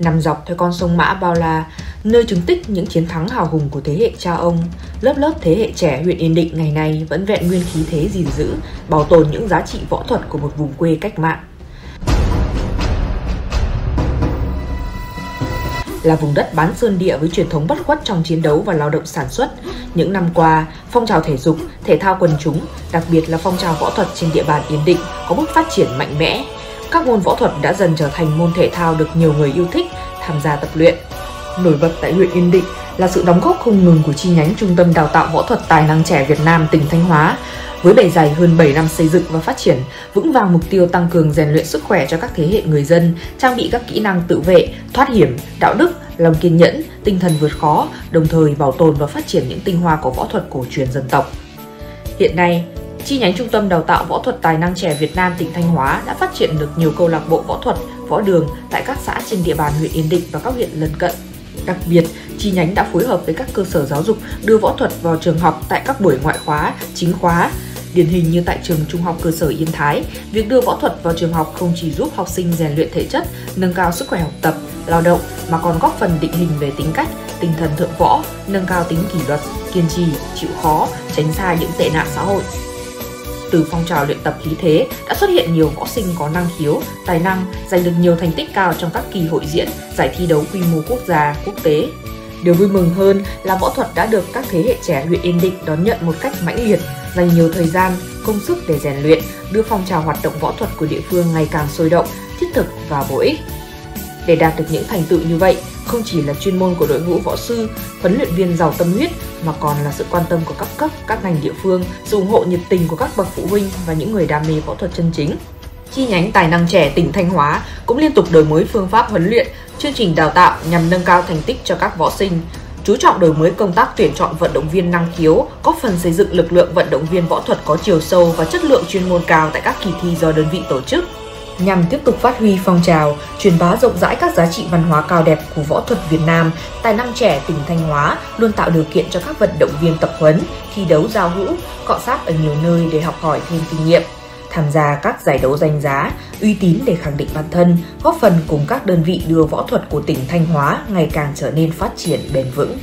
Nằm dọc theo con sông Mã bao la, nơi chứng tích những chiến thắng hào hùng của thế hệ cha ông, lớp lớp thế hệ trẻ huyện Yên Định ngày nay vẫn vẹn nguyên khí thế gìn giữ, bảo tồn những giá trị võ thuật của một vùng quê cách mạng. là vùng đất bán sơn địa với truyền thống bất khuất trong chiến đấu và lao động sản xuất. Những năm qua, phong trào thể dục, thể thao quần chúng, đặc biệt là phong trào võ thuật trên địa bàn Yên Định có bước phát triển mạnh mẽ. Các môn võ thuật đã dần trở thành môn thể thao được nhiều người yêu thích, tham gia tập luyện. Nổi bật tại huyện Yên Định là sự đóng góp không ngừng của chi nhánh Trung tâm Đào tạo Võ thuật Tài năng trẻ Việt Nam tỉnh Thanh Hóa, với bề dày hơn 7 năm xây dựng và phát triển, vững vàng mục tiêu tăng cường rèn luyện sức khỏe cho các thế hệ người dân, trang bị các kỹ năng tự vệ, thoát hiểm, đạo đức, lòng kiên nhẫn, tinh thần vượt khó, đồng thời bảo tồn và phát triển những tinh hoa của võ thuật cổ truyền dân tộc. Hiện nay, chi nhánh Trung tâm Đào tạo Võ thuật Tài năng trẻ Việt Nam tỉnh Thanh Hóa đã phát triển được nhiều câu lạc bộ võ thuật, võ đường tại các xã trên địa bàn huyện Yên Định và các huyện lân cận. Đặc biệt, chi nhánh đã phối hợp với các cơ sở giáo dục đưa võ thuật vào trường học tại các buổi ngoại khóa, chính khóa, Điển hình như tại trường Trung học cơ sở Yên Thái, việc đưa võ thuật vào trường học không chỉ giúp học sinh rèn luyện thể chất, nâng cao sức khỏe học tập, lao động mà còn góp phần định hình về tính cách, tinh thần thượng võ, nâng cao tính kỷ luật, kiên trì, chịu khó, tránh xa những tệ nạn xã hội. Từ phong trào luyện tập khí thế đã xuất hiện nhiều võ sinh có năng khiếu, tài năng, giành được nhiều thành tích cao trong các kỳ hội diễn, giải thi đấu quy mô quốc gia, quốc tế. Điều vui mừng hơn là võ thuật đã được các thế hệ trẻ huyện Yên Định đón nhận một cách mãnh liệt, dành nhiều thời gian, công sức để rèn luyện, đưa phong trào hoạt động võ thuật của địa phương ngày càng sôi động, thiết thực và bổ ích. Để đạt được những thành tựu như vậy, không chỉ là chuyên môn của đội ngũ võ sư, huấn luyện viên giàu tâm huyết mà còn là sự quan tâm của các cấp, các ngành địa phương, sự ủng hộ nhiệt tình của các bậc phụ huynh và những người đam mê võ thuật chân chính. Chi nhánh tài năng trẻ tỉnh Thanh Hóa cũng liên tục đổi mới phương pháp huấn luyện, chương trình đào tạo nhằm nâng cao thành tích cho các võ sinh, chú trọng đổi mới công tác tuyển chọn vận động viên năng khiếu, góp phần xây dựng lực lượng vận động viên võ thuật có chiều sâu và chất lượng chuyên môn cao tại các kỳ thi do đơn vị tổ chức. Nhằm tiếp tục phát huy phong trào, truyền bá rộng rãi các giá trị văn hóa cao đẹp của võ thuật Việt Nam, tài năng trẻ tỉnh Thanh Hóa luôn tạo điều kiện cho các vận động viên tập huấn, thi đấu giao hữu, cọ sát ở nhiều nơi để học hỏi thêm kinh nghiệm tham gia các giải đấu danh giá, uy tín để khẳng định bản thân, góp phần cùng các đơn vị đưa võ thuật của tỉnh Thanh Hóa ngày càng trở nên phát triển bền vững.